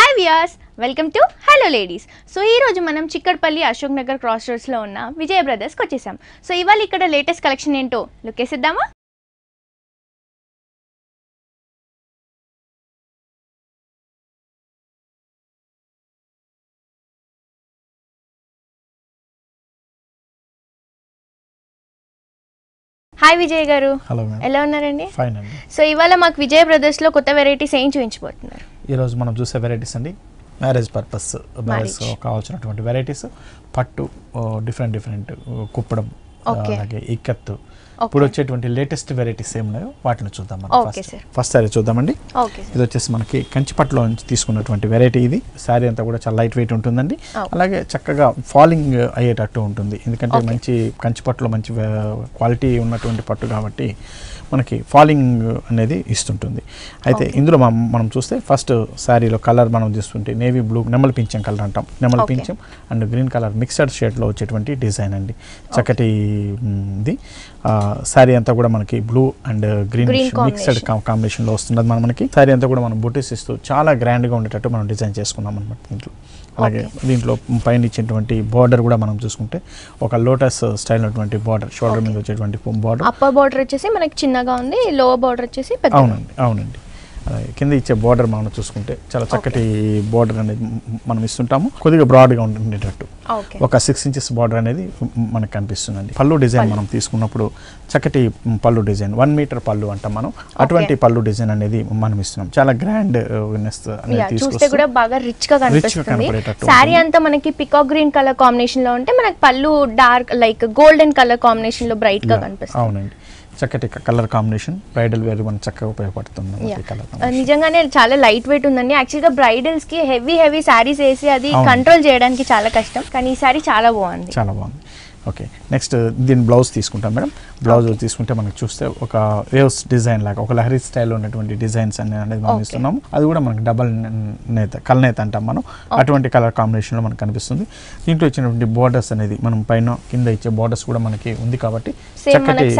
Hi viewers welcome to hello ladies so ఈ రోజు మనం చిక్కడపల్లి అశోక్ నగర్ క్రాస్ రోడ్స్లో ఉన్న విజయ బ్రదర్స్కి వచ్చేసాం. సో ఇవాళ ఇక్కడ లేటెస్ట్ కలెక్షన్ ఏంటో లుకేసిద్దామా హాయ్ విజయ్ గారు. హలో ఎలా ఉన్నారండి? ఫైన్ అండి. సో ఇవాళ మాకు విజయ్ బ్రదర్స్లో కొత్త వెరైటీస్ ఏం చూపించబోతున్నారు? ఈరోజు మనం చూసే వెరైటీస్ అండి. Marriage purpose marriage. కావాల్సినటువంటి వెరైటీస్ పట్టు డిఫరెంట్ డిఫరెంట్ కుప్పడం. అలాగే ఇక్కత్తు ఇప్పుడు వచ్చేటువంటి లేటెస్ట్ వెరైటీస్ ఏమున్నాయో వాటిని చూద్దాం మనం. ఫస్ట్ సారీ చూద్దామండి. ఇది వచ్చేసి మనకి కంచిపట్టులో నుంచి తీసుకున్నటువంటి వెరైటీ ఇది. శారీ అంతా కూడా చాలా లైట్ వెయిట్ ఉంటుందండి. అలాగే చక్కగా ఫాలింగ్ అయ్యేటట్టు ఉంటుంది. ఎందుకంటే. మంచి కంచిపట్టులో మంచి క్వాలిటీ ఉన్నటువంటి పట్టు కాబట్టి మనకి ఫాలింగ్ అనేది ఇస్తుంటుంది. అయితే. ఇందులో మనం చూస్తే ఫస్ట్ శారీలో కలర్ మనం చూస్తుంటే నేవీ బ్లూ నెమలి పింఛం కలర్ అంటాం. నెమలి. పింఛం అండ్ గ్రీన్ కలర్ మిక్సడ్ షేడ్లో వచ్చేటువంటి డిజైన్ అండి. చక్కటి ఇది. శారీ అంతా కూడా మనకి blue and green mixed combination. కాంబినేషన్లో వస్తున్నది మనం మనకి సారీ అంతా కూడా మనం బుటీస్ ఇస్తూ చాలా గ్రాండ్గా ఉండేటట్టు మనం డిజైన్ చేసుకున్నాం అనమాట దీంట్లో. అలాగే దీంట్లో పైన ఇచ్చేటువంటి బార్డర్ కూడా మనం చూసుకుంటే ఒక లోటస్ స్టైల్ ఉన్నటువంటి బార్డర్ షోల్డర్ మీద వచ్చేటువంటి బార్డర్. అప్పర్ బార్డర్ వచ్చేసి మనకి చిన్నగా ఉంది లోవర్ బార్డర్ వచ్చేసి పెద్ద అవునండి అవునండి. కింద ఇచ్చే బార్డర్ మనం చూసుకుంటే చాలా చక్కటి బార్డర్ అనేది మనం ఇస్తుంటాము. కొద్దిగా బ్రాడ్గా ఉండేటట్టు. ఒక సిక్స్ ఇంచెస్ బార్డర్ అనేది మనకు కనిపిస్తుందండి. పళ్ళు డిజైన్. మనం తీసుకున్నప్పుడు చక్కటి పళ్ళు డిజైన్ వన్ మీటర్ పళ్ళు అంటాం మనం. అటువంటి పళ్ళు డిజైన్ అనేది మనం ఇస్తున్నాం. చాలా గ్రాండ్ యా చూస్తే కూడా బాగా రిచ్గా కనిపిస్తుంది. అంతా మనకి పికాక్ గ్రీన్ కలర్ కాంబినేషన్లో ఉంటే మనకి పళ్ళు డార్క్ లైక్ గోల్డెన్ కలర్ కాంబినేషన్లో బ్రైట్గా కనిపిస్తుంది. అవునండి. చక్కటి కలర్ కాంబినేషన్. బ్రైడల్ వేర్ మనకు చక్కగా ఉపయోగపడుతుంది ఆ, నిజంగానే చాలా లైట్ వెయిట్ ఉందండి. యాక్చువల్గా బ్రైడల్స్కి హెవీ హెవీ శారీస్ వేసి అది. కంట్రోల్ చేయడానికి చాలా కష్టం. కానీ ఈ శారీ చాలా బాగుంది. చాలా బాగుంది. ఓకే నెక్స్ట్ దీని బ్లౌజ్ తీసుకుంటాం మేడం. బ్లౌజ్ తీసుకుంటే మనకు చూస్తే ఒక వేవ్స్ డిజైన్ లాగా ఒక లహరీ స్టైల్ ఉన్నటువంటి డిజైన్స్ అనే అనేది మనం. ఇస్తున్నాము. అది కూడా మనకి డబల్ నేత కలనేత అంటాం మనం. అటువంటి కలర్ కాంబినేషన్లో మనకు కనిపిస్తుంది. దీంట్లో ఇచ్చినటువంటి బోర్డర్స్ అనేది మనం పైన కింద ఇచ్చే బోర్డర్స్ కూడా మనకి ఉంది కాబట్టి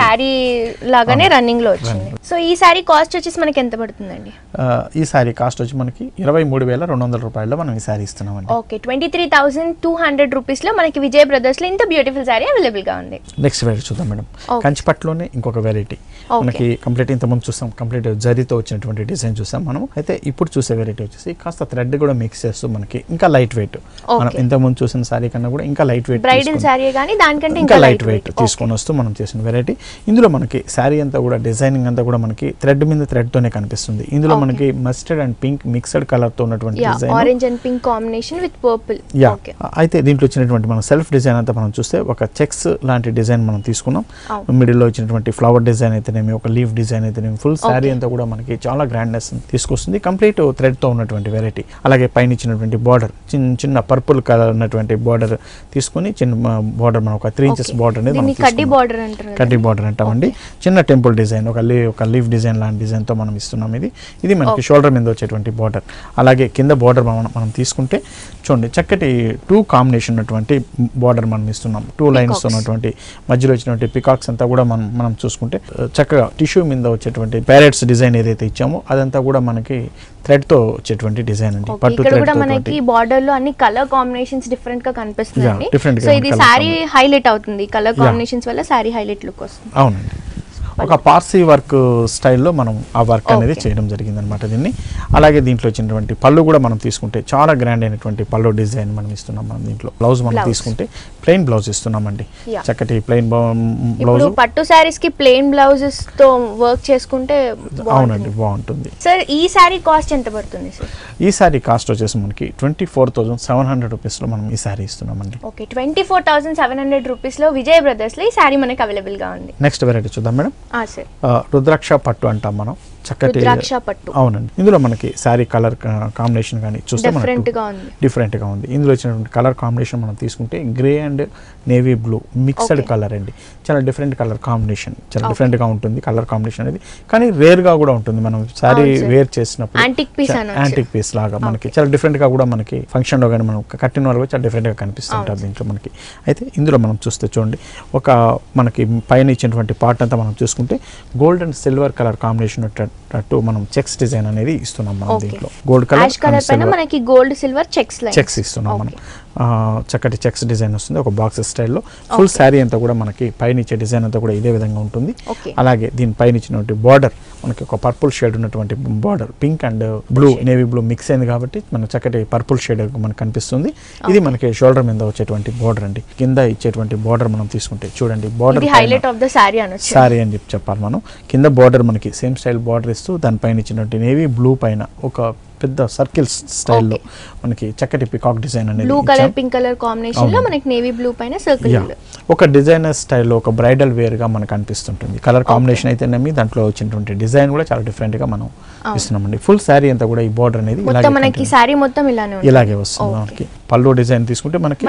శారీ లాగానే. రన్నింగ్లో వచ్చింది. సో ఈ శారీ కాస్ట్ వచ్చేసి మనకి ఎంత పడుతుందండి? ఈ శారీ కాస్ట్ వచ్చి మనకి ఇరవై మూడు వేల రెండు వందల రూపాయల్లో మనం ఈ శారీ ఇస్తున్నామండి. Okay twenty three thousand two hundred రూపీస్లో మనకి విజయ్ బ్రదర్స్లో ఇంత బ్యూటిఫుల్ శారీ అవైలబుల్గా ఉంది. నెక్స్ట్ వెరైటీ చూద్దాం మేడం Okay. కంచిపట్టులోనే ఇంకొక వెరైటీ. మనకి కంప్లీట్ ఇంతకుముందు చూస్తాం కంప్లీట్ జరీతో వచ్చినటువంటి డిజైన్ చూసాం మనం. అయితే ఇప్పుడు చూసే వెరైటీ వచ్చేసి కాస్త థ్రెడ్ కూడా మిక్స్ చేస్తూ మనకి ఇంకా లైట్ వెయిట్ మనం. ఇంతకుముందు చూసిన శారీ కన్నా కూడా ఇంకా లైట్ వెయిట్ బ్రైడల్ శారీ కానీ దానికంటే ఇంకా లైట్ వెయిట్ తీసుకొని వస్తూ మనం చేసిన వెరైటీ ఇందులో మనకి శారీ అంతా కూడా డిజైనింగ్ అంతా కూడా మనకి థ్రెడ్ మీద థ్రెడ్ తోనే కనిపిస్తుంది. ఇందులో. మనకి మస్టర్డ్ అండ్ పింక్ మిక్స్డ్ కలర్తో ఉన్నటువంటి design orange and pink combination with purple yeah అయితే దీంట్లో వచ్చినటువంటి మన సెల్ఫ్ డిజైన్ అంతా మనం చూస్తే ఒక చెక్స్ లాంటి డిజైన్ మనం తీసుకున్నాం. మిడిల్లో వచ్చినటువంటి ఫ్లవర్ డిజైన్ అయితేనేమి ఒక లీఫ్ డిజైన్ అయితేనేమి ఫుల్ శారీ. అంతా కూడా మనకి చాలా గ్రాండ్నెస్ తీసుకొస్తుంది. కంప్లీట్ థ్రెడ్తో ఉన్నటువంటి వెరైటీ. అలాగే పైన ఇచ్చినటువంటి బార్డర్ చిన్న చిన్న పర్పుల్ కలర్ ఉన్నటువంటి బార్డర్ తీసుకొని చిన్న బార్డర్ మనం ఒక త్రీ ఇంచెస్ బార్డర్ అనేది మనం కడ్డీ. బార్డర్ అంటామండి. చిన్న టెంపుల్ డిజైన్ ఒక లీ ఒక లీఫ్ డిజైన్ లాంటి డిజైన్తో మనం ఇస్తున్నాం ఇది. ఇది మనకి. షోల్డర్ మీద వచ్చేటువంటి బార్డర్. అలాగే కింద బార్డర్ మనం మనం తీసుకుంటే చూడండి చక్కటి టూ కాంబినేషన్ ఉన్నటువంటి బార్డర్ మనం ఇస్తున్నాం. Two lines. ఉన్నటువంటి మధ్యలో వచ్చినటువంటి పికాక్స్ అంతా కూడా మనం మనం చూసుకుంటే చక్కగా టిష్యూ మీద వచ్చేటువంటి ప్యారెట్స్ డిజైన్ ఏదైతే ఇచ్చామో అదంతా కూడా మనకి థ్రెడ్తో వచ్చేటువంటి డిజైన్ అండి పట్టు థ్రెడ్ కూడా మనకి బార్డర్లో అన్ని కలర్ కాంబినేషన్స్ డిఫరెంట్గా గా సో ఇది combination. హైలైట్ అవుతుంది కలర్. కాంబినేషన్స్ వల్ల శారీ హైలైట్ లుక్ వస్తుంది అవునండి ఒక పార్సీ వర్క్ స్టైల్లో మనం ఆ వర్క్ అనేది. చేయడం జరిగింది అనమాట దీన్ని. అలాగే దీంట్లో వచ్చినటువంటి పళ్ళు కూడా మనం తీసుకుంటే చాలా గ్రాండ్ అయినటువంటి పళ్ళు డిజైన్ మనం ఇస్తున్నాం మనం దీంట్లో. బ్లౌజ్ మనం. తీసుకుంటే ప్లెయిన్ బ్లౌజ్ ఇస్తున్నామండి. చక్కటి ప్లెయిన్ బ్లౌజ్. పట్టు శారీస్కి ప్లెయిన్ బ్లౌజెస్తో వర్క్ చేసుకుంటే అవునండి బాగుంటుంది. సార్ ఈ శారీ కాస్ట్ ఎంత పడుతుంది సార్? ఈ శారీ కాస్ట్ వచ్చేసి మనకి twenty four thousand seven hundred రూపీస్లో మనం ఈ శారీ ఇస్తున్నామండి. Okay twenty four thousand seven hundred రూపీస్లో విజయ్ బ్రదర్స్లో ఈ శారీ మనకి అవైలబుల్గా ఉంది. నెక్స్ట్ వెరైటీ చూద్దాం మేడం. సార్ రుద్రాక్ష పట్టు అంటాం మనం. చక్కటి అవునండి ఇందులో మనకి శారీ కలర్ కాంబినేషన్ కానీ చూస్తే డిఫరెంట్ మనకు గా ఉంది డిఫరెంట్గా ఉంది ఇందులో వచ్చినటువంటి కలర్ కాంబినేషన్ మనం తీసుకుంటే grey and navy blue mixed. Colour అండి చాలా డిఫరెంట్ కలర్ కాంబినేషన్ చాలా. డిఫరెంట్గా ఉంటుంది కలర్ కాంబినేషన్ అనేది కానీ రేర్గా కూడా ఉంటుంది మనం sir. వేర్ చేసినప్పుడు. యాంటిక్ పీస్ లాగా మనకి. చాలా డిఫరెంట్గా కూడా మనకి ఫంక్షన్లో కానీ మనం కట్టిన వాళ్ళు చాలా డిఫరెంట్గా కనిపిస్తుంటారు. దీంట్లో మనకి అయితే ఇందులో మనం చూస్తే చూడండి ఒక మనకి పైన ఇచ్చినటువంటి పార్ట్ అంతా మనం చూసుకుంటే gold and silver colour combination ఉండేటట్టు మనం చెక్స్ డిజైన్ అనేది ఇస్తున్నాం మనం. దీంట్లో. గోల్డ్ కలర్ యాష్ కలర్ పైన మనకి గోల్డ్ సిల్వర్ చెక్స్ చెక్స్ ఇస్తున్నాం మనం. చక్కటి చెక్స్ డిజైన్ వస్తుంది. ఒక బాక్స్ స్టైల్లో ఫుల్ శారీ అంతా కూడా మనకి పైన ఇచ్చే డిజైన్ అంతా కూడా ఇదే విధంగా ఉంటుంది. అలాగే దీని పైన ఇచ్చినటువంటి బార్డర్ మనకి ఒక పర్పుల్ షేడ్ ఉన్నటువంటి border pink and blue navy blue mix అయింది కాబట్టి మనకి చక్కటి పర్పుల్ షేడ్ మనకు కనిపిస్తుంది. ఇది మనకి షోల్డర్ మీద వచ్చేటువంటి బార్డర్ అండి. కింద ఇచ్చేటువంటి బార్డర్ మనం తీసుకుంటే చూడండి border highlight of the sari అనొచ్చు సారీ అని చెప్పి చెప్పాలి మనం. కింద బార్డర్ మనకి సేమ్ స్టైల్ బార్డర్ ఇస్తూ దానిపైన ఇచ్చినటువంటి నేవీ బ్లూ పైన ఒక పెద్ద సర్కిల్స్ స్టైల్లో మనకి చక్కటి పికాక్ డిజైన్ అనేది బ్లూ. కలర్ పింక్ కలర్ కాంబినేషన్లో. మనకి నేవీ బ్లూ పైన సర్కిల్ ఒక డిజైనర్ స్టైల్లో ఒక బ్రైడల్ వేర్గా మనకు అనిపిస్తుంటుంది. కలర్ కాంబినేషన్ అయితే నమ్మి దాంట్లో వచ్చినటువంటి డిజైన్ కూడా చాలా డిఫరెంట్గా మనం ఇస్తున్నామండి. ఫుల్ శారీ అంతా కూడా ఈ బార్డర్ అనేది మనకి శారీ మొత్తం ఇలానే ఇలాగే వస్తుంది మనకి. పళ్ళు డిజైన్ తీసుకుంటే మనకి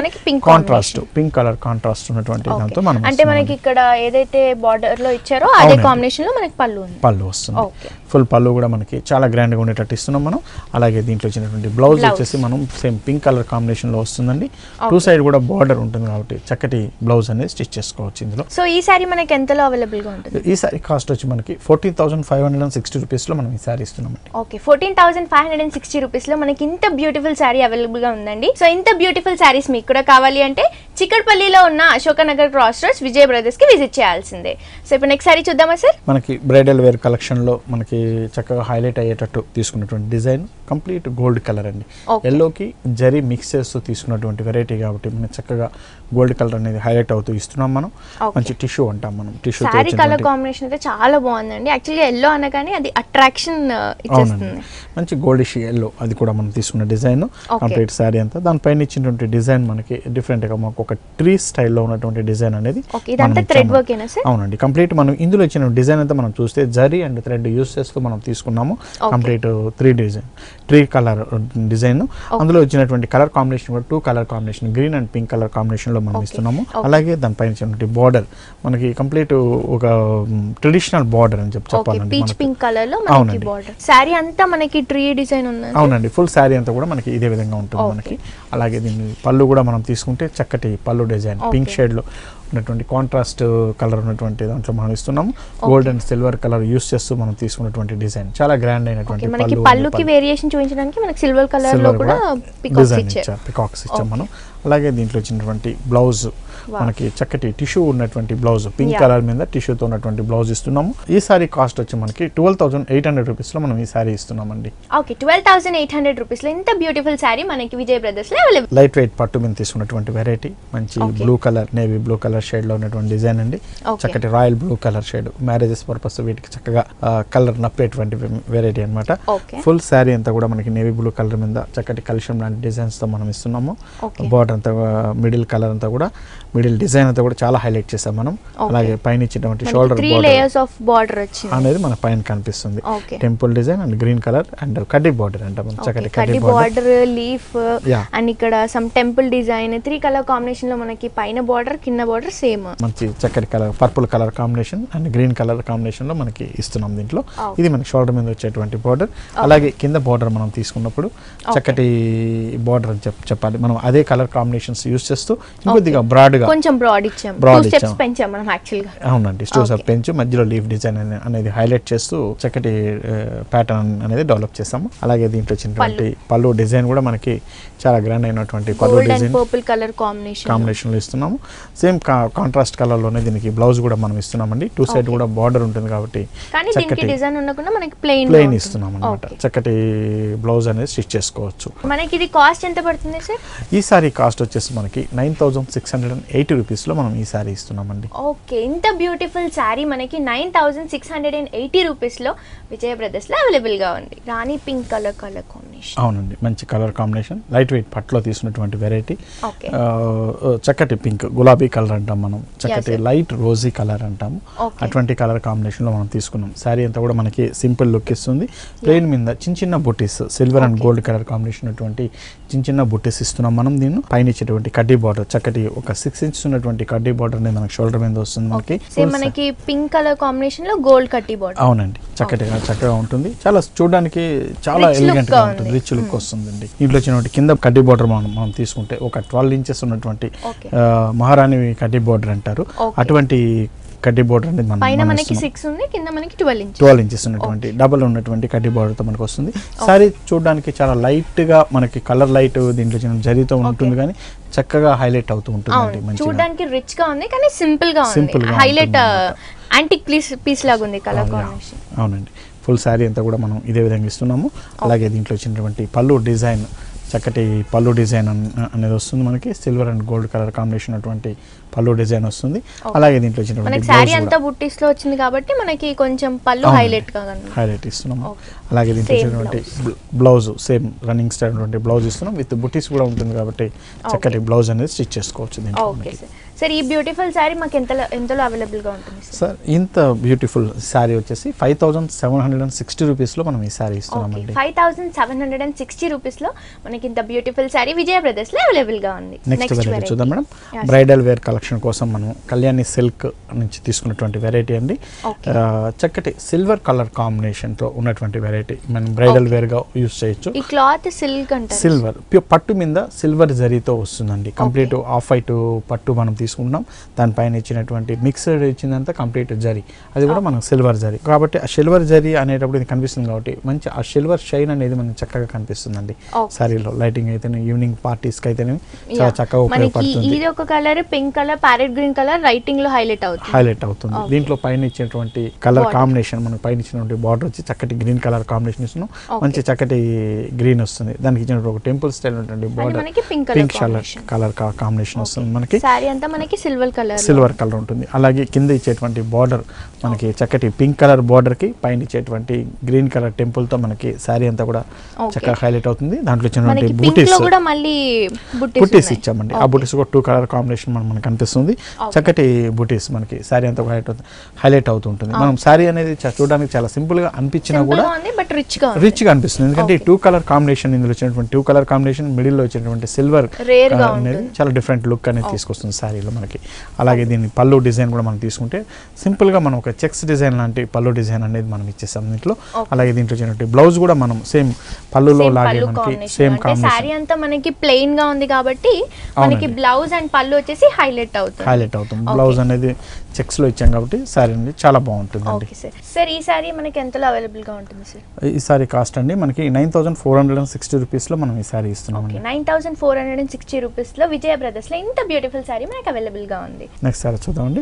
కాంట్రాస్ట్ పింక్ కలర్ కాంట్రాస్ట్ ఉన్నటువంటి. దాంతో మనం అంటే. మనకి ఇక్కడ ఏదైతే బార్డర్లో ఇచ్చారో అదే. కాంబినేషన్లో మనకి పళ్ళు పళ్ళు వస్తుంది. ఫుల్ పళ్ళు కూడా మనకి చాలా గ్రాండ్గా ఉండేటట్టు ఇస్తున్నాం మనం. అలాగే దీంట్లో వచ్చినటువంటి బ్లౌజ్. వచ్చేసి మనం సేమ్ పింక్ కలర్ కాంబినేషన్లో వస్తుందండి. టూ సైడ్ కూడా బార్డర్ ఉంటుంది కాబట్టి చక్కటి బ్లౌజ్ అనేది స్టిచ్ చేసుకోవచ్చు ఇందులో. సో ఈ శారీ మనకి ఎంతలో అవైలబుల్గా ఉంటుంది? ఈ సారీ కాస్ట్ వచ్చి మనకి fourteen thousand five hundred and sixty రూపీస్లో మనం ఈ సారీ ఇస్తున్నామండి okay fourteen thousand five hundred and sixty రూపీస్లో మనకి ఇంత బ్యూటిఫుల్ శారీ అవైలబుల్గా ఉందండి. సో ఇంత బ్యూటిఫుల్ శారీస్ మీకు కూడా కావాలి అంటే చిక్కడపల్లిలో ఉన్న అశోకనగర్ క్రాస్ రోడ్స్ విజయ్ బ్రదర్స్కి విజిట్ చేయాల్సిందే. సో ఇప్పుడు నెక్స్ట్ శారీ చూద్దామా సార్? మనకి బ్రైడల్ వేర్ కలెక్షన్లో మనకి చక్కగా హైలైట్ అయ్యేటట్టు తీసుకున్నటువంటి డిజైన్ కంప్లీట్ గోల్డ్ కలర్ అండి. ఎల్లోకి జరీ మిక్స్ చేస్తూ తీసుకున్నటువంటి వెరైటీ కాబట్టి మనకి చక్కగా గోల్డ్ కలర్ అనేది హైలైట్ అవుతూ ఇస్తున్నాం మనం. మంచి టిష్యూ అంటాం మనం. టిష్యూ కలర్ కాంబినేషన్ అయితే చాలా బాగుందండి. యాక్చువల్గా ఎల్లో అనగానే అది అట్రాక్షన్ ఇచ్చేస్తుంది. మంచి గోల్డిష్ ఎల్లో అది కూడా మనం తీసుకున్న డిజైన్ కంప్లీట్ శారీ అంతా. దానిపైన ఇచ్చినటువంటి డిజైన్ మనకి డిఫరెంట్గా మాకు ఒక ట్రీ స్టైల్లో ఉన్నటువంటి డిజైన్ అనేది అవునండి. కంప్లీట్ మనం ఇందులో ఇచ్చిన డిజైన్ అంతా మనం చూస్తే జరీ అండ్ థ్రెడ్ యూస్ చేస్తూ మనం తీసుకున్నాము. Complete three design three colour design అందులో వచ్చినటువంటి కలర్ కాంబినేషన్ కూడా two colour combination green and pink colour కాంబినేషన్లో మనం. ఇస్తున్నాము. అలాగే దానిపైన ఇచ్చినటువంటి బార్డర్ మనకి కంప్లీట్ ఒక ట్రెడిషనల్ బార్డర్ అని చెప్పి చెప్పాలండి అవునండి. బార్డర్ శారీ అంతా మనకి ట్రీ డిజైన్ ఉంది అవునండి ఫుల్ శారీ అంతా కూడా మనకి ఇదే విధంగా ఉంటుంది. మనకి. అలాగే దీన్ని పళ్ళు కూడా మనం తీసుకుంటే చక్కటి పళ్ళు డిజైన్. పింక్. షేడ్లో ఉన్నటువంటి కాంట్రాస్ట్ కలర్ ఉన్నటువంటి దాంట్లో మనం ఇస్తున్నాము. Gold and silver colour use చేస్తూ మనం తీసుకున్నటువంటి డిజైన్. చాలా గ్రాండ్ అయినటువంటి మనకి పళ్ళు పళ్ళుకి వేరియేషన్ చూపించడానికి మనకి సిల్వర్ కలర్లో కూడా డిజైన్ ఇచ్చారు. పికాక్స్ ఇచ్చాం మనం. అలాగే దీంట్లో వచ్చినటువంటి బ్లౌజ్ మనకి చక్కటి టిష్యూ ఉన్నటువంటి బ్లౌజ్ పింక్. కలర్ మీద టిష్యూతో ఉన్నటువంటి బ్లౌజ్ ఇస్తున్నాము. ఈ సారీ కాస్ట్ వచ్చి మనకి ట్వెల్వ్ థౌసండ్ ఎయిట్ హండ్రెడ్ రూపీస్లో మనం ఈ సారీ ఇస్తున్నామండి. Okay twelve thousand eight hundred రూపీస్లో ఇంత బ్యూటిఫుల్ శారీ మనకి విజయ్ బ్రదర్స్లో అవైలబుల్ లైట్ వెయిట్ పట్టు మీద తీసుకున్నటువంటి వెరైటీ మంచి. Blue colour navy blue colour షేడ్లో ఉన్నటువంటి డిజైన్ అండి. చక్కటి royal blue colour shade marriages purpose వీటికి చక్కగా కలర్ నప్పేటువంటి వెరైటీ అన్నమాట. ఓకే ఫుల్ శారీ అంతా కూడా మనకి నేవీ బ్లూ కలర్ మీద చక్కటి కలుషం లాంటి డిజైన్స్తో మనం ఇస్తున్నాము. బార్డర్ అంతా మిడిల్ కలర్ అంతా కూడా మిడిల్ డిజైన్ అంతా కూడా చాలా హైలైట్ చేసాం మనం. అలాగే పైన ఇచ్చినటువంటి షోల్డర్ లేయర్స్ ఆఫ్ బార్డర్ వచ్చింది. అనేది మన పైన కనిపిస్తుంది. Temple design and green colour and కడ్డీ బార్డర్ అంట. మనం చక్కటి కడ్డీ బార్డర్. లీఫ్. అండ్ ఇక్కడ some temple design three colour కాంబినేషన్లో మనకి పైన బార్డర్ కింద బార్డర్ సేమ్ మంచి చక్కటి colour purple colour combination and green colour కాంబినేషన్లో మనకి ఇస్తున్నాం దీంట్లో. ఇది మనకి షోల్డర్ మీద వచ్చేటువంటి బార్డర్ అలాగే కింద బార్డర్ మనం తీసుకున్నప్పుడు చక్కటి బార్డర్ అని చెప్ చెప్పాలి. మనం అదే కలర్ కాంబినేషన్స్ యూస్ చేస్తూ ఇంకొద్దిగా బ్రాడ్ కొంచెం బ్రాడ్ ఇచ్చాం. టూ స్టెప్స్ ఇచ్చాం. పెంచాం మనం యాక్చువల్గా. అవునండి స్టోస్ అప్ పెంచు మధ్యలో లీఫ్ డిజైన్ అనేది హైలైట్ చేస్తూ చక్కటి ప్యాటర్న్ అనేది డెవలప్ చేసాము అలాగే దీంట్లో వచ్చినటువంటి పళ్ళు. డిజైన్ కూడా మనకి చాలా గ్రాండ్ అయినటువంటి పళ్ళు డిజైన్ పర్పుల్ కలర్ కాంబినేషన్ కాంబినేషన్లో ఇస్తున్నాము. సేమ్ కాంట్రాస్ట్ కలర్లోనే దీనికి బ్లౌజ్ కూడా మనం ఇస్తున్నామండి. టూ సైడ్ కూడా బార్డర్ ఉంటుంది కాబట్టి చక్కటి డిజైన్ ఉండకుండా మనకి ప్లెయిన్ ప్లెయిన్ ఇస్తున్నాం అనమాట చక్కటి బ్లౌజ్ అనేది స్టిచ్ చేసుకోవచ్చు. మనకి ఇది కాస్ట్ ఎంత పడుతుంది సార్ ఈ సారీ కాస్ట్ వచ్చేసి మనకి nine thousand six hundred and eighty రూపీస్లో మనం ఈ సారీ ఇస్తున్నామండి. ఓకే ఇంత బ్యూటిఫుల్ శారీ మనకి nine thousand six hundred and eighty రూపీస్లో విజయ బ్రదర్స్లో అవైలబుల్గా ఉంది. Rani pink colour colour combination. అవునండి మంచి కలర్ కాంబినేషన్. లైట్ వెయిట్ పట్టులో తీసుకున్నటువంటి వెరైటీ. చక్కటి పింక్ గులాబీ కలర్ అంటాం మనం. చక్కటి. లైట్ రోజీ కలర్ అంటాము. అటువంటి కలర్ కాంబినేషన్లో మనం తీసుకున్నాం. శారీ అంతా కూడా మనకి సింపుల్ లుక్ ఇస్తుంది. ప్లెయిన్ మీద చిన్న చిన్న బుట్టీస్ silver and. Gold colour combination చిన్న చిన్న బుట్టీస్ ఇస్తున్నాం మనం దీన్ని. పైన ఇచ్చేటువంటి కడ్డీ బార్డర్ చక్కటి ఒక సిక్స్ ఇంచెస్ ఉన్నటువంటి కడ్డీ బార్డర్ అనేది మనకి షోల్డర్ మీద వస్తుంది మనకి. సేమ్ మనకి పింక్ కలర్ కాంబినేషన్లో గోల్డ్ కట్టి బార్డర్ అవునండి. చక్కటిగా చక్కగా ఉంటుంది. చాలా చూడడానికి చాలా ఎలిగెంట్గా ఉంటుంది. రిచ్ లుక్ వస్తుందండి. ఇంట్లో వచ్చినటువంటి కింద కడ్డీ బార్డర్ మనం మనం తీసుకుంటే ఒక ట్వెల్వ్ ఇంచెస్ ఉన్నటువంటి మహారాణి కడ్డీ బార్డర్ అంటారు. అటువంటి కడ్డీ బోర్డర్ అనేది మనం పైన మనం మనకి. సిక్స్ ఉంది కింద మనకి ట్వెల్వ్ ఇంచ్ ట్వెల్వ్ ఇంచెస్ ఉన్నటువంటి డబల్ ఉన్నటువంటి కడ్డీ బార్డర్తో మనకు వస్తుంది. సారీ చూడడానికి చాలా లైట్గా మనకి కలర్ లైట్ దీంట్లో చిన్న జరీతో ఉంటుంది కానీ చక్కగా హైలైట్ అవుతూ మంచిగా. చూడడానికి రిచ్గా ఉంది కానీ సింపుల్గా గా హైలైట్ ఉంటుంది యాంటిక్ పీస్ పీస్ లాగా ఉంది కలర్ కాంబినేషన్ అవునండి. ఫుల్ శారీ అంతా కూడా మనం ఇదే విధంగా ఇస్తున్నాము. అలాగే దీంట్లో వచ్చినటువంటి పళ్ళు డిజైన్ చక్కటి పళ్ళు డిజైన్ అన్- అనేది వస్తుంది మనకి. Silver and gold colour combination అటువంటి పళ్ళు డిజైన్ వస్తుంది. అలాగే దీంట్లో వచ్చినటువంటి అంతా బుట్టీస్లో వచ్చింది కాబట్టి మనకి కొంచెం పళ్ళు. హైలైట్. హైలైట్ ఇస్తున్నాము. అలాగే దీంట్లో వచ్చినటువంటి blouse. Same running style blouse ఇస్తున్నాం. విత్ బుటీస్ కూడా ఉంటుంది కాబట్టి చక్కటి బ్లౌజ్ అనేది స్టిచ్ చేసుకోవచ్చు దీంట్లో. సార్ ఈ బ్యూటిఫుల్ శారీ మాకు ఎంతలో ఎంతలో అవైలబుల్గా ఉంటుంది సార్? ఇంత బ్యూటిఫుల్ శారీ వచ్చేసి five thousand seven hundred and sixty రూపీస్లో మనం ఈ శారీ ఇస్తున్నామండి. Five thousand seven hundred and sixty రూపీస్లో మనకి ఇంత బ్యూటిఫుల్ శారీ విజయ బ్రదర్స్లో అవైలబుల్గా ఉంది నెక్స్ట్ వెరైటీ. చూద్దాం మేడం. బ్రైడల్ వేర్ కలెక్షన్ కోసం మనం కళ్యాణి సిల్క్ నుంచి తీసుకున్నటువంటి వెరైటీ అండి. చక్కటి సిల్వర్ కలర్ కాంబినేషన్తో ఉన్నటువంటి వెరైటీ మనం బ్రైడల్ వేర్గా యూస్ చేయొచ్చు. ఈ క్లాత్ సిల్క్ అంటారు. సిల్వర్ పట్టు మీద సిల్వర్ జరీతో వస్తుందండి. కంప్లీట్ ఆఫ్ వైట్ పట్టు మనం తీసుకుంటాం దానిపైన ఇచ్చినటువంటి మిక్స్డ్ ఇచ్చిందంతా కంప్లీట్ జరీ అది కూడా మనకు సిల్వర్ జరీ కాబట్టి ఆ సిల్వర్ జరీ అనేటప్పుడు ఇది కనిపిస్తుంది కాబట్టి మంచి ఆ సిల్వర్ షైన్ అనేది మనకి చక్కగా కనిపిస్తుందండి. సారీలో లైటింగ్ అయితేనే ఈవినింగ్ పార్టీస్కి అయితేనే చాలా Yeah. చక్కగా ఉపయోగపడుతుంది ఇది ఒక colour pink colour parrot green colour రైటింగ్లో highlight అవుతుంది హైలైట్ అవుతుంది. దీంట్లో పైన ఇచ్చినటువంటి కలర్. కాంబినేషన్ మనకు పైన ఇచ్చినటువంటి బార్డర్ వచ్చి చక్కటి గ్రీన్ కలర్ కాంబినేషన్ ఇస్తున్నాం. మంచి చక్కటి గ్రీన్ వస్తుంది దానికి ఇచ్చినటువంటి ఒక టెంపుల్ స్టైల్ ఉన్నటువంటి border pink colour. Colour combination వస్తుంది మనకి మనకి సిల్వర్ కలర్ సిల్వర్ కలర్ ఉంటుంది. అలాగే కింద ఇచ్చేటువంటి బార్డర్ మనకి చక్కటి పింక్ కలర్ బార్డర్కి పైన ఇచ్చేటువంటి గ్రీన్ కలర్ టెంపుల్తో మనకి శారీ అంతా కూడా. చక్కగా హైలైట్ అవుతుంది. దాంట్లో ఇచ్చినటువంటి బూటీస్ కూడా మళ్ళీ బుటీస్. ఇచ్చామండి. ఆ. బుటీస్ కూడా టూ కలర్ కాంబినేషన్ మనం మనకు కనిపిస్తుంది. చక్కటి బుటీస్ మనకి శారీ అంతా హైలైట్ అవుతుంది హైలైట్ అవుతూ ఉంటుంది. మనం శారీ అనేది చూడడానికి చాలా సింపుల్గా అనిపించినా కూడా రిచ్గా ఉంది. రిచ్గా అనిపిస్తుంది. ఎందుకంటే టూ కలర్ కాంబినేషన్ ఇందులో వచ్చినటువంటి టూ కలర్ కాంబినేషన్ మిడిల్లో వచ్చినటువంటి సిల్వర్ అనేది. చాలా డిఫరెంట్ లుక్ అనేది తీసుకొస్తుంది శారీలో మనకి. అలాగే దీని పళ్ళు డిజైన్ కూడా మనం తీసుకుంటే సింపుల్గా మనం ఒక చెక్స్ డిజైన్ లాంటి పళ్ళు డిజైన్ అనేది మనం ఇచ్చేసాం దీంట్లో. అలాగే దీంట్లో వచ్చినటువంటి బ్లౌజ్ కూడా మనం సేమ్ పళ్ళులో లాగే మనకి. సేమ్ కాంబినేషన్ అంతా మనకి ప్లెయిన్గా ఉంది కాబట్టి మనకి. బ్లౌజ్ అండ్ పళ్ళు వచ్చేసి హైలైట్ అవుతుంది. హైలైట్ అవుతుంది. బ్లౌజ్ అనేది చెక్స్లో ఇచ్చాం కాబట్టి శారీ అనేది చాలా బాగుంటుందండి. Okay sir. సార్ ఈ శారీ మనకి ఎంతలో అవైలబుల్గా ఉంటుంది సార్? ఈ సారీ కాస్ట్ అండి మనకి nine thousand four hundred and sixty రూపీస్లో మనం ఈ సారీ ఇస్తున్నామండి. Nine thousand four hundred and sixty రూపీస్లో విజయ బ్రదర్స్లో ఇంత బ్యూటిఫుల్ శారీ మనకి అవైలబుల్గా ఉంది. నెక్స్ట్ సారీ చూద్దామండి.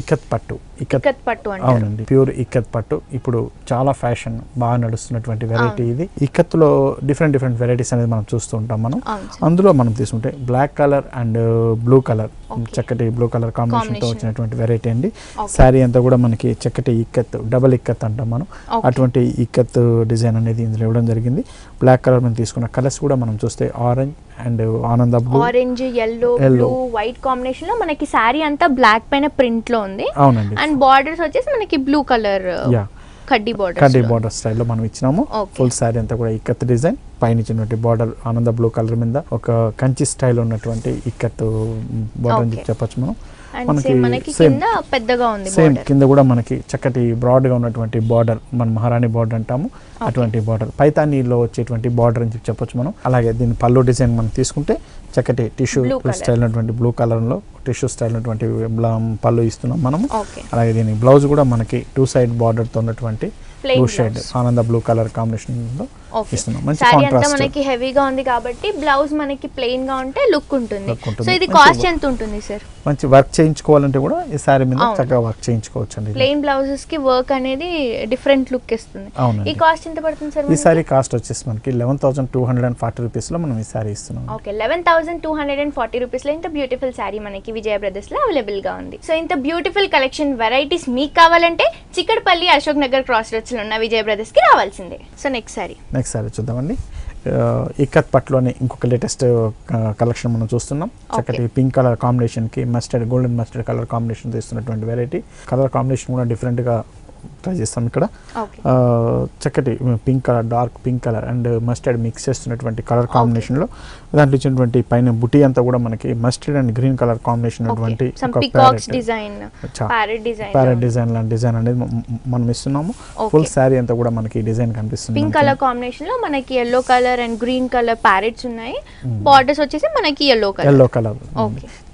ఇక్కత్ పట్టు. ఇక్కత్ పట్టు అవునండి. ప్యూర్ ఇక్కత్ పట్టు. ఇప్పుడు చాలా ఫ్యాషన్ బాగా నడుస్తున్నటువంటి వెరైటీ ఇది. ఇక్కత్తులో డిఫరెంట్ డిఫరెంట్ వెరైటీస్ అనేది మనం చూస్తూ ఉంటాం మనం. అందులో మనం తీసుకుంటే black colour and blue colour. చక్కటి బ్లూ కలర్ కాంబినేషన్తో Combination. వచ్చినటువంటి వెరైటీ అండి. శారీ అంతా కూడా మనకి చక్కటి ఇక్కత్ డబల్ ఇక్కత్ అంటాం మనం. అటువంటి ఇక్కత్ డిజైన్ అనేది ఇందులో ఇవ్వడం జరిగింది. బ్లాక్ కలర్ మనం తీసుకున్న కలర్స్ కూడా మనం చూస్తే ఆరెంజ్ అండ్ ఆనంద blue orange yellow. Blue white కాంబినేషన్లో మనకి శారీ అంతా బ్లాక్ పైన ప్రింట్లో ఉంది. అవునండి. అండ్ బార్డర్స్ వచ్చేసి మనకి బ్లూ కలర్ యా కడ్డీ బార్డర్ కడ్డీ బార్డర్ స్టైల్లో మనం ఇచ్చినాము. ఫుల్ శారీ అంతా కూడా ఇక్కత్ డిజైన్ పైన ఇచ్చినటువంటి బార్డర్ ఆనంద బ్లూ కలర్ మీద ఒక కంచి స్టైల్ ఉన్నటువంటి ఇక్కత్ బార్డర్ అని Okay. చెప్పొచ్చు మనం. సేమ్ మనకి పెద్దగా ఉంది సేమ్ బార్డర్ కింద కూడా మనకి చక్కటి broad గా ఉన్నటువంటి బార్డర్ మన మహారాణి బార్డర్ అంటాము. అటువంటి బార్డర్ పైతానీలో వచ్చేటువంటి బార్డర్ అని చెప్పి చెప్పొచ్చు మనం. అలాగే దీని పళ్ళు డిజైన్ మనం తీసుకుంటే చక్కటి టిష్యూ. స్టైల్ ఉన్నటువంటి బ్లూ కలర్లో టిష్యూ స్టైల్ ఉన్నటువంటి పళ్ళు ఇస్తున్నాం మనము. అలాగే దీని బ్లౌజ్ కూడా మనకి టూ సైడ్ బార్డర్తో ఉన్నటువంటి Plain బ్లూ షేడ్. ఆనంద బ్లూ కలర్ కాంబినేషన్ ఓకే ఇస్తున్నాం. మంచి కాంట్రాస్ట్ మనకి హెవీగా ఉంది కాబట్టి బ్లౌజ్ మనకి ప్లెయిన్గా ఉంటే లుక్ ఉంటుంది. సో ఇది కాస్ట్. ఎంత ఉంటుంది సార్ మంచి వర్క్ చేయించుకోవాలంటే కూడా ఈ శారీ మీద. చక్కగా వర్క్ చేయించుకోవచ్చు అండి ప్లెయిన్ బ్లౌజెస్కి వర్క్ అనేది డిఫరెంట్ లుక్ ఇస్తుంది. ఈ కాస్ట్ ఎంత పడుతుంది సార్ ఈ సారీ కాస్ట్ వచ్చేసి మనకి eleven thousand two hundred and forty రూపీస్లో మనం ఈ సారీ ఇస్తున్నాం. Okay eleven thousand two hundred and forty రూపీస్లో ఇంత బ్యూటిఫుల్ శారీ మనకి విజయ బ్రదర్స్లో అవైలబుల్గా ఉంది. సో ఇంత బ్యూటిఫుల్ కలెక్షన్ వెరైటీస్ మీకు కావాలంటే చిక్కడపల్లి అశోక్ నగర్ క్రాస్ రోడ్స్లో ఉన్న విజయ బ్రదర్స్కి రావాల్సిందే. So next sari next sari చూద్దామండి. ఇక్కత్ పట్టులోని ఇంకొక లేటెస్ట్ కలెక్షన్ మనం చూస్తున్నాం. చక్కటి పింక్ కలర్ కాంబినేషన్కి mustard golden mustard colour combination తీస్తున్నటువంటి variety colour combination కూడా డిఫరెంట్గా ట్రై చేస్తాం ఇక్కడ. చక్కటి pink colour dark pink colour and mustard mix చేస్తున్నటువంటి కలర్ కాంబినేషన్లో దాంట్లో ఇచ్చినటువంటి పైన బుటీ అంతా కూడా మనకి mustard and green colour combination ఉన్నటువంటి ప్యారెట్ డిజైన్ లాంటి డిజైన్ అనేది మనం ఇస్తున్నాము. ఫుల్ శారీ అంతా కూడా మనకి డిజైన్ కనిపిస్తుంది పింక్. కలర్ కాంబినేషన్లో మనకి yellow colour and green colour parrots ఉన్నాయి. బార్డర్స్ వచ్చేసి మనకి ఎల్లో కలర్ ఎల్లో కలర్.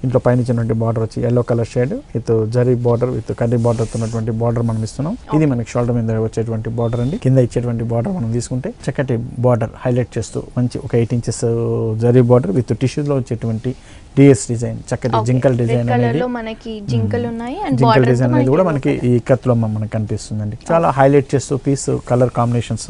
ఇంట్లో పైన ఇచ్చినటువంటి బార్డర్ వచ్చి yellow colour shade with zari border with curry border ఉన్నటువంటి బార్డర్ మనం ఇస్తున్నాం. ఇది మనకి షోల్డర్ మీద వచ్చేటువంటి బార్డర్ అండి. కింద ఇచ్చేటువంటి బార్డర్ మనం తీసుకుంటే చక్కటి బార్డర్ హైలైట్ చేస్తూ మంచి ఒక eight inches zari border with టిష్యూలో వచ్చేటువంటి డిఎస్ డిజైన్ చక్కటి జింకల్ డిజైన్ అనేది మనకి జింకలు ఉన్నాయి అండ్ జింకల్ డిజైన్ అనేది కూడా మనకి ఈ కత్లో మనకి కనిపిస్తుందండి. చాలా హైలైట్ చేస్తూ పీస్ కలర్ కాంబినేషన్స్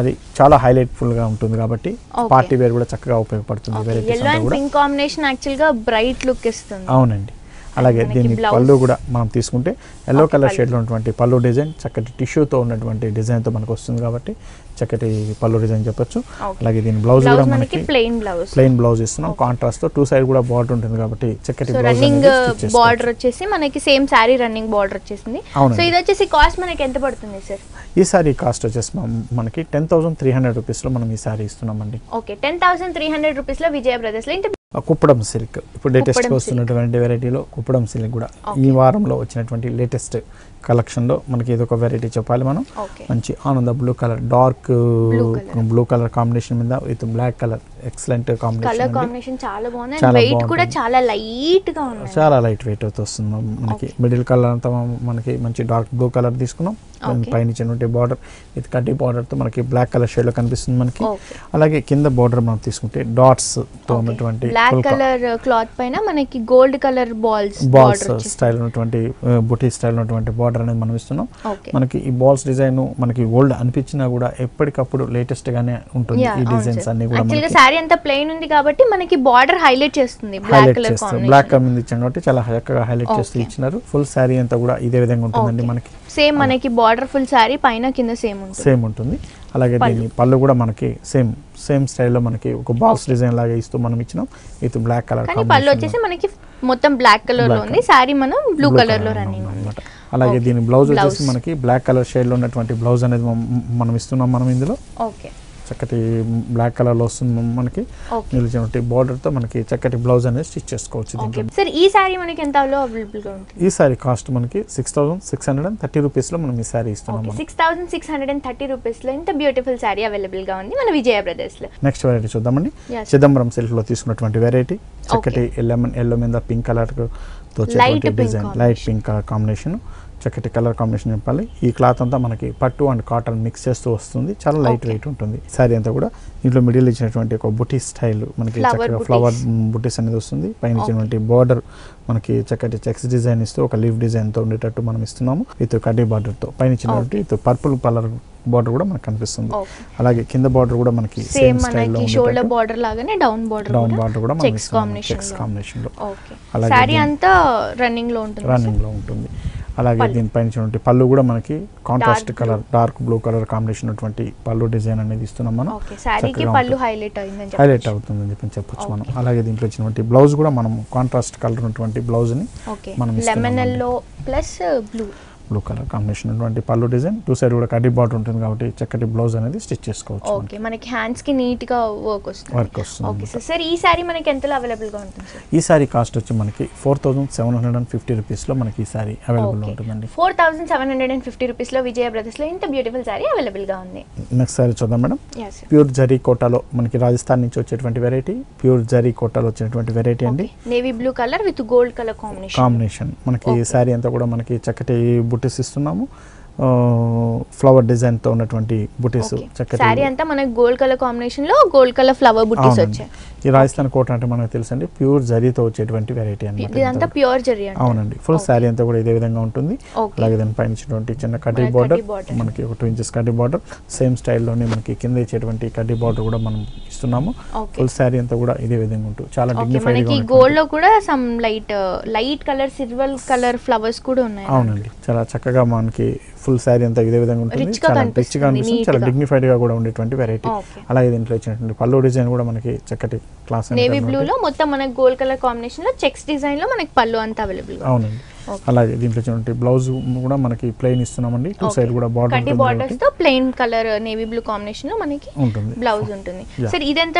అది చాలా హైలైట్ ఫుల్గా ఉంటుంది కాబట్టి. పార్టీ వేర్ కూడా చక్కగా ఉపయోగపడుతుంది కాంబినేషన్ యాక్చువల్గా బ్రైట్ లుక్ ఇస్తుంది. అవునండి. అలాగే దీని. పళ్ళు కూడా మనం తీసుకుంటే ఎల్లో కలర్. షేడ్లో ఉన్నటువంటి పళ్ళు డిజైన్ చక్కటి టిష్యూతో ఉన్నటువంటి డిజైన్తో మనకు వస్తుంది కాబట్టి చక్కటి పళ్ళు డిజైన్ చెప్పొచ్చు. అలాగే దీని బ్లౌజ్ కూడా మనకి ప్లెయిన్ బ్లౌజ్ ప్లెయిన్ బ్లౌజ్ ఇస్తున్నాం కాంట్రాస్ట్తో టూ సైడ్ కూడా బార్డర్ ఉంటుంది కాబట్టి చక్కటి రన్నింగ్ చేసుకోవచ్చు. బార్డర్ వచ్చేసి మనకి సేమ్ శారీ రన్నింగ్ బార్డర్ వచ్చేసింది. సో ఇది వచ్చేసి కాస్ట్ మనకి ఎంత పడుతుంది సార్ ఈ సారీ కాస్ట్ వచ్చేసి మనం- మనకి టెన్ థౌసండ్ త్రీ హండ్రెడ్ రూపీస్లో మనం ఈ సారీ ఇస్తున్నామండి okay ten thousand three hundred రూపీస్లో విజయ బ్రదర్స్లో కుప్పడం సిల్క్. ఇప్పుడు లేటెస్ట్ వస్తున్నటువంటి వెరైటీలో కుప్పడం సిల్క్ కూడా. ఈ వారంలో వచ్చినటువంటి లేటెస్ట్ కలెక్షన్లో మనకి ఇది ఒక వెరైటీ చెప్పాలి మనం. మంచి ఆనంద blue colour dark. Blue colour combination మీద with black colour excellent colour combination చాలా బాగుంది. అండ్ చాలా వెయిట్ కూడా. చాలా లైట్గా ఉంది. చాలా లైట్ వెయిట్ అవుతూ వస్తుంది. మన- మనకి మిడిల్ కలర్ అంతా మన- మనకి మంచి డార్క్ బ్లూ కలర్ తీసుకున్నాం. పైన ఇచ్చినటువంటి బార్డర్ విత్ కడ్డీ బార్డర్తో మనకి బ్లాక్ కలర్ షేడ్లో కనిపిస్తుంది మనకి. అలాగే కింద బార్డర్ మనం తీసుకుంటే డాట్స్తో ఉన్నటువంటి బ్లాక్ కలర్ క్లాత్ పైన మనకి gold colour balls balls border style ఉన్నటువంటి బుటీ స్టైల్ ఉన్నటువంటి బార్డర్ అనేది మనం ఇస్తున్నాం. మనకి ఈ బాల్స్ డిజైన్ మనకి ఓల్డ్ అనిపించినా కూడా ఎప్పటికప్పుడు లేటెస్ట్ గానే ఉంటుంది ఈ డిజైన్స్ అన్ని కూడా శారీ అంతా ప్లెయిన్ ఉంది కాబట్టి మనకి బార్డర్ హైలైట్ చేస్తుంది బ్లాక్ కలర్ బ్లాక్ కలర్ మీద ఇచ్చాం కాబట్టి చాలా చక్కగా హైలైట్ చేస్తూ. ఇచ్చినారు. ఫుల్ శారీ అంతా కూడా ఇదే విధంగా ఉంటుందండి. మనకి. సేమ్ మనకి బార్డర్ ఫుల్ శారీ పైన కింద సేమ్ ఉంటుంది. సేమ్ ఉంటుంది. అలాగే. దీని పళ్ళు కూడా మనకి సేమ్ సేమ్ స్టైల్లో మనకి ఒక బాల్స్ డిజైన్ లాగా ఇస్తూ మనం ఇచ్చినాం. విత్ బ్లాక్ కలర్ కానీ పళ్ళు వచ్చేసి మనకి మొత్తం బ్లాక్ కలర్లో ఉంది. శారీ మనం బ్లూ కలర్లో రన్నింగ్ ఉంది. అన్నమాట. అలాగే. దీని బ్లౌజ్ వచ్చేసి. మనకి బ్లాక్ కలర్ షేడ్లో ఉన్నటువంటి బ్లౌజ్ అనేది మనం- మనం ఇస్తున్నాం మనం ఇందులో. ఓకే చక్కటి బ్లాక్ కలర్లో వస్తుంది మన- మనకి ఓకే నిలిచినటువంటి బార్డర్తో మనకి చక్కటి బ్లౌజ్ అనేది స్టిచ్ చేసుకోవచ్చు దీంట్లో. సార్ ఈ శారీ మనకి ఎంత ఈ సారీ కాస్ట్ మనకి six thousand six hundred and thirty రూపీస్లో మనం ఈ సారీ ఇస్తున్నాం six thousand six hundred and thirty రూపీస్లో ఇంత బ్యూటిఫుల్ శారీ అవైలబుల్గా ఉంది మన విజయ బ్రదర్స్లో. నెక్స్ట్ వెరైటీ చూద్దామండి. చిదంబరం సిల్క్లో తీసుకున్నటువంటి వెరైటీ చక్కటి లెమన్ ఎల్లో మీద పింక్ కలర్తో design light pink colour combination చక్కటి కలర్ కాంబినేషన్ చెప్పాలి. ఈ క్లాత్ అంతా మనకి పట్టు అండ్ కాటన్ మిక్స్ చేస్తూ వస్తుంది. చాలా లైట్. వెయిట్ ఉంటుంది. సారీ అంతా కూడా దీంట్లో మిడిల్ ఇచ్చినటువంటి ఒక బుటీ స్టైల్ మనకి చక్కగా. ఫ్లవర్ బుటీస్ అనేది వస్తుంది. పైన ఇచ్చినటువంటి బార్డర్ మనకి చక్కటి చెక్స్ డిజైన్ ఇస్తూ ఒక లీఫ్ డిజైన్తో ఉండేటట్టు మనం ఇస్తున్నాము. విత్ కడ్డీ బార్డర్తో. పైన ఇచ్చినటువంటి విత్ పర్పుల్ కలర్ బార్డర్ కూడా మనకు కనిపిస్తుంది. అలాగే కింద బార్డర్ కూడా మనకి సేమ్ మనకి షోల్డర్ బార్డర్ లాగానే డౌన్ బార్డర్ డౌన్ బార్డర్ కూడా మనం చెక్స్ కాంబినేషన్ చెక్స్ కాంబినేషన్లో. ఓకే. అలాగే దీని- అంతా రన్నింగ్లో ఉంటుంది రన్నింగ్లో ఉంటుంది. అలాగే. దీనిపైన పళ్ళు కూడా మనకి contrast colour dark blue colour combination ఉన్నటువంటి పళ్ళు డిజైన్ అనేది ఇస్తున్నాం మనం. హైలైట్ అయిందని హైలైట్ చెప్పొచ్చు. అవుతుందని చెప్పి చెప్పొచ్చు మనం. అలాగే దీంట్లో ఇచ్చినటువంటి బ్లౌజ్ కూడా మనం కాంట్రాస్ట్ కలర్ ఉన్నటువంటి బ్లౌజ్ని మనం plus blue blue colour combination ఉన్నటువంటి పళ్ళు డిజైన్. టూ సైడ్ కూడా కడ్డీ బార్డర్ ఉంటుంది కాబట్టి చక్కటి బ్లౌజ్ అనేది స్టిచ్ చేసుకోవచ్చు ఓకే మనకి. హ్యాండ్స్కి నీట్గా వర్క్ వస్తుంది. వర్క్ వస్తుంది ఓకే. సార్ సార్ ఈ శారీ మనకి ఎంతలో అవైలబుల్గా ఉంటుంది సార్? ఈ సారీ కాస్ట్ వచ్చి మనకి four thousand seven hundred and fifty రూపీస్లో మనకి ఈ సారీ అవైలబుల్ ఉంటుందండి. Four thousand seven hundred and fifty రూపీస్లో విజయ బ్రదర్స్లో ఇంత బ్యూటిఫుల్ శారీ అవైలబుల్గా ఉంది. నెక్స్ట్ సారీ చూద్దాం madam. Yes, sir. Pure zari కోటాలో మనకి రాజస్థాన్ నుంచి వచ్చేటువంటి వెరైటీ ప్యూర్ జరీ కోటాలో వచ్చినటువంటి వెరైటీ అండి. Navy blue colour with gold colour combination combination మనకి. శారీ అంతా కూడా మనకి చక్కటి నోటీస్ ఇస్తున్నాము. ఫ్లవర్ డిజైన్తో ఉన్నటువంటి బుటీస్ చక్కటి శారీ అంతా మనకి గోల్డ్ కలర్ కాంబినేషన్లో గోల్డ్ కలర్ ఫ్లవర్ అవునండి. వచ్చాయి. ఈ రాజస్థాన్ కోట అంటే మనకు తెలుసండి ప్యూర్ జరీతో వచ్చేటువంటి వెరైటీ ఇదంతా అనమాట ప్యూర్ జరీ అంట. అవునండి. ఫుల్. శారీ అంతా కూడా ఇదే విధంగా ఉంటుంది. అలాగే దాని పైన ఇచ్చినటువంటి చిన్న కడ్డీ బార్డర్. మనకి ఒక టూ ఇంచెస్ కడ్డీ బార్డర్ సేమ్ స్టైల్లోనే మనకి కింద ఇచ్చేటువంటి కడ్డీ బార్డర్ కూడా మనం ఇస్తున్నాము. ఫుల్ శారీ అంతా కూడా ఇదే విధంగా ఉంటుంది. చాలా dignified గా గోల్డ్లో కూడా some light light colour silver colour flowers కూడా ఉన్నాయి. అవునండి. చాలా చక్కగా మనకి ఫుల్ శారీ అంతా ఇదే విధంగా ఉంటుంది. చాలా రిచ్గా అనిపిస్తుంది. చాలా. డిగ్నిఫైడ్గా. కూడా ఉండేటువంటి వెరైటీ ఓకే అలాగే దీంట్లో ఇచ్చినటువంటి పళ్ళు డిజైన్ కూడా మనకి చక్కటి క్లాస్ నేవీ బ్లూ లో మొత్తం మనకి గోల్డ్ కలర్ కాంబినేషన్లో చెక్స్ డిజైన్లో మనకి పళ్ళు అంతా అవైలబుల్ అవునండి. అలాగే దీంట్లో చూడండి బ్లౌజ్ కూడా మనకి ప్లెయిన్ ఇస్తున్నామండి. టూ సైడ్ కూడా బార్డర్ బార్డర్స్తో ప్లెయిన్ కలర్ నేవీ బ్లూ కాంబినేషన్లో మనకి ఉంటుంది. బ్లౌజ్ ఉంటుంది. సార్ ఇదెంత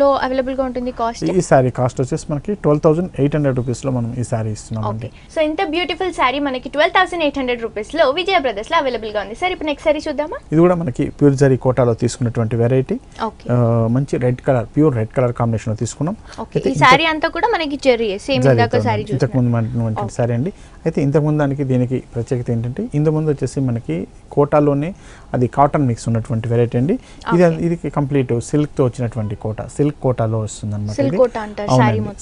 లో అవైలబుల్గా ఉంటుంది కాస్ట్ ఈ శారీ కాస్ట్ వచ్చేసి మనకి ట్వెల్వ్ థౌసండ్ ఎయిట్ హండ్రెడ్ రూపీస్లో మనం ఈ శారీ ఇస్తున్నామండి. ఓకే సో ఇంత బ్యూటిఫుల్ శారీ మనకి ట్వెల్వ్ థౌసండ్ ఎయిట్ హండ్రెడ్ రూపీస్లో విజయ బ్రదర్స్లో అవైలబుల్గా ఉంది. సార్ ఇప్పుడు నెక్స్ట్ శారీ చూద్దామా? ఇది కూడా మనకి ప్యూర్ జరీ కోటాలో తీసుకున్నటువంటి వెరైటీ ఓకే మంచి red colour pure red colour కాంబినేషన్లో తీసుకున్నాం. ఓకే అయితే ఈ శారీ అంతా కూడా మనకి జెర్రీ సేమ్ ఇందాక ఉంది. ఇంతకు ముందు మనటువంటి అండి అయితే ఇంతకుముందు దానికి దీనికి ప్రత్యేకత ఏంటంటే ఇంతకు ముందు వచ్చేసి మనకి కోటాలోనే అది కాటన్ మిక్స్ ఉన్నటువంటి వెరైటీ అండి. ఇది. ఇది కంప్లీట్ సిల్క్తో వచ్చినటువంటి కోట. సిల్క్ కోటాలో వస్తుంది అనమాట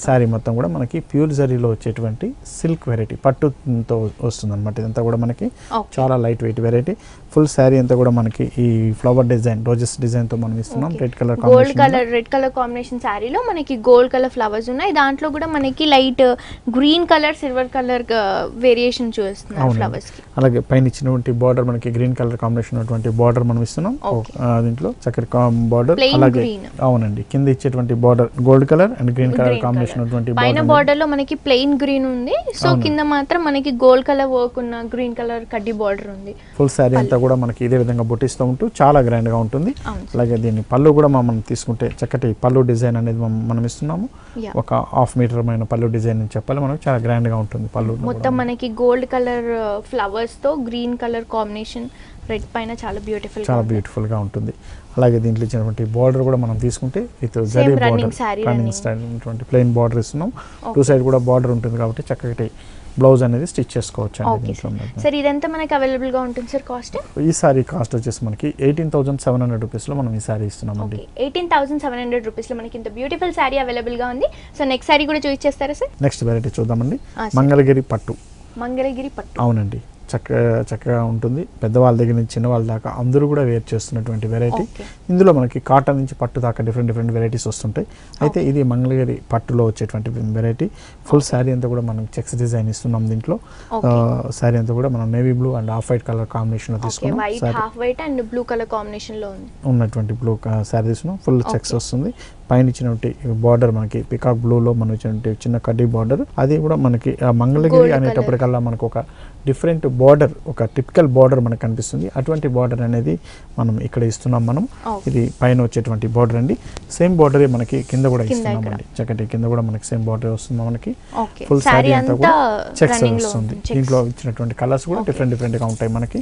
శారీ మొత్తం. కూడా మనకి ప్యూర్ జరీలో వచ్చేటువంటి సిల్క్ వెరైటీ పట్టుతో వస్తుంది అనమాట ఇదంతా కూడా మనకి. చాలా light weight variety full sari అంతా కూడా మనకి ఈ ఫ్లవర్ డిజైన్ రోజెస్ డిజైన్తో మనం ఇస్తున్నాం. Red colour gold colour red colour combination శారీలో మనకి గోల్డ్ కలర్ ఫ్లవర్స్ ఉన్నాయి. దాంట్లో కూడా మనకి light green colour silver colour variation చూస్తున్నారు అవునండి. ఫ్లవర్స్ అలాగే పైన ఇచ్చినటువంటి బార్డర్ మనకి గ్రీన్ కలర్ కాంబినేషన్ ఉన్నటువంటి బార్డర్ మనం ఇస్తున్నాం. దీంట్లో చక్కటి బార్డర్. అలాగే. అవునండి. కింద ఇచ్చేటువంటి border gold colour and green colour combination. ఉన్నటువంటి పైన బార్డర్లో మనకి ప్లెయిన్ గ్రీన్ ఉంది. సో. కింద మాత్రం మనకి గోల్డ్ కలర్ వర్క్ ఉన్న గ్రీన్ కలర్ కడ్డీ బార్డర్ ఉంది. ఫుల్ శారీ అంతా కూడా మనకి ఇదే విధంగా బుట్టిస్తూ ఉంటూ చాలా గ్రాండ్గా ఉంటుంది అలాగే దీన్ని పళ్ళు కూడా మనం తీసుకుంటే చక్కటి పళ్ళు డిజైన్ అనేది మనం- ఇస్తున్నాము. ఒక హాఫ్ మీటర్ మైన పళ్ళు డిజైన్ అని చెప్పాలి మనకు చాలా గ్రాండ్గా ఉంటుంది పళ్ళు. మొత్తం మనకి గోల్డ్ కలర్ ఫ్లవర్స్తో గ్రీన్ కలర్ కాంబినేషన్ రెడ్ పైన చాలా బ్యూటిఫుల్ చాలా బ్యూటిఫుల్గా ఉంటుంది. అలాగే దీంట్లో ఇచ్చినటువంటి బార్డర్ కూడా మనం తీసుకుంటే with zari border running. Style plain border ఇస్తున్నాం. టూ. సైడ్ కూడా బార్డర్ ఉంటుంది కాబట్టి చక్కటి బ్లౌజ్ అనేది స్టిచ్ చేసుకోవచ్చు అండి సార్. సార్ ఇదంతా మనకి అవైలబుల్గా ఉంటుంది సార్ కాస్ట్ ఈ సారీ కాస్ట్ వచ్చేసి మనకి ఎయిటీన్ థౌసండ్ సెవెన్ హండ్రెడ్ రూపీస్లో మనం ఈ సారీ ఇస్తున్నామండి. Okay eighteen thousand seven hundred రూపీస్లో మనకి ఇంత బ్యూటిఫుల్ శారీ అవైలబుల్గా ఉంది. సో నెక్స్ట్ శారీ కూడా చూపించేస్తారా సార్ నెక్స్ట్ వెరైటీ చూద్దామండి. సరే. మంగళగిరి పట్టు. మంగళగిరి పట్టు. అవునండి. చక్కగా చక్కగా ఉంటుంది. పెద్దవాళ్ళ దగ్గర నుంచి చిన్నవాళ్ళ దాకా అందరూ కూడా వేర్ చేస్తున్నటువంటి వెరైటీ. ఇందులో మనకి కాటన్ నుంచి పట్టు దాకా డిఫరెంట్ డిఫరెంట్ వెరైటీస్ వస్తుంటాయి. అయితే ఇది మంగళగిరి పట్టులో వచ్చేటువంటి వెరైటీ ఫుల్ శారీ అంతా కూడా మనం చెక్స్ డిజైన్ ఇస్తున్నాం దీంట్లో. శారీ అంతా కూడా మనం navy blue and off white colour కాంబినేషన్లో ఓకే తీసుకున్నాం. బ్లూ కలర్ కాంబినేషన్లో ఉన్నటువంటి బ్లూ శారీ తీసుకున్నాం. Full checks. వస్తుంది. పైన ఇచ్చినటువంటి బార్డర్ మనకి పికాక్ బ్లూలో మనం ఇచ్చినటువంటి చిన్న కడ్డీ బార్డర్ అది కూడా మనకి మంగళగిరి అనేటప్పటికల్లా మనకు ఒక డిఫరెంట్ బార్డర్ ఒక టిపికల్ బార్డర్ మనకు కనిపిస్తుంది. అటువంటి బార్డర్ అనేది మనం ఇక్కడ ఇస్తున్నాం మనం. ఇది పైన వచ్చేటువంటి బార్డర్ అండి. సేమ్ బార్డరే మనకి కింద కూడా ఇస్తున్నాం. అండి. చక్కటి కింద కూడా మనకి సేమ్ బార్డర్ వస్తుంది మనకి. ఫుల్ శారీ అంతా కూడా చెక్స్ వస్తుంది. దీంట్లో ఇచ్చినటువంటి కలర్స్ కూడా. డిఫరెంట్ డిఫరెంట్గా ఉంటాయి మనకి.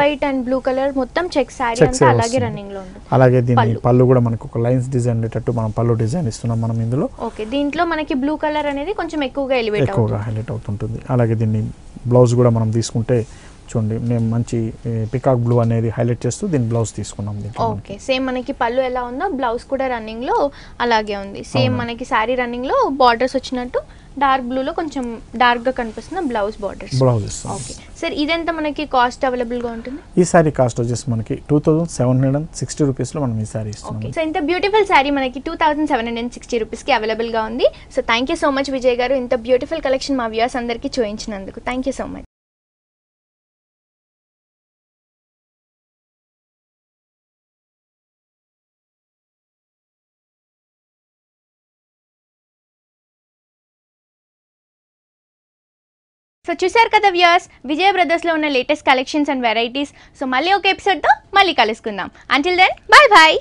వైట్ అండ్ బ్లూ కలర్ మొత్తం చెక్ శారీ అలాగే. రన్నింగ్లో అలాగే దీన్ని పళ్ళు. కూడా మనకు ఒక లైన్స్ డిజైన్ ఉండేటట్టు మనం పళ్ళు డిజైన్ ఇస్తున్నాం మనం ఇందులో. ఓకే. దీంట్లో మనకి బ్లూ కలర్ అనేది కొంచెం ఎక్కువగా ఎలివేట్ ఎక్కువగా అవుతుంది. హైలైట్ అవుతుంటుంది. అలాగే దీన్ని బ్లౌజ్ కూడా మనం తీసుకుంటే చూడండి మేము మంచి పికాక్ బ్లూ అనేది హైలైట్ చేస్తూ దీని బ్లౌజ్ తీసుకున్నాం. ఓకే సేమ్ మనకి పళ్ళు ఎలా ఉందో బ్లౌజ్ కూడా రన్నింగ్లో అలాగే ఉంది సేమ్. మనకి శారీ రన్నింగ్లో బార్డర్స్ వచ్చినట్టు డార్క్ బ్లూ లో కొంచెం డార్క్గా కనిపిస్తున్న బ్లౌజ్ బార్డర్స్. బ్లౌజ్ ఇస్తాం ఓకే. సార్ ఇదెంత మనకి కాస్ట్ అవైలబుల్గా ఉంటుంది? ఈ సారీ కాస్ట్ వచ్చేసి మనకి two thousand seven hundred and sixty రూపీస్లో మనం ఈ సారీ ఓకే. ఇస్తున్నాం సో ఇంత బ్యూటిఫుల్ శారీ మనకి two thousand seven hundred sixty రూపీస్కి అవైలబుల్గా ఉంది. So thank you so much Vijay garu. ఇంత బ్యూటిఫుల్ కలెక్షన్ మా వ్యూస్ అందరికీ చూపించినందుకు. Thank you so much so చూసారు కదా వ్యూయర్స్ విజయ బ్రదర్స్లో ఉన్న latest collections and varieties so మళ్ళీ ఒక ఎపిసోడ్తో మళ్ళీ కలుసుకుందాం. Until then bye bye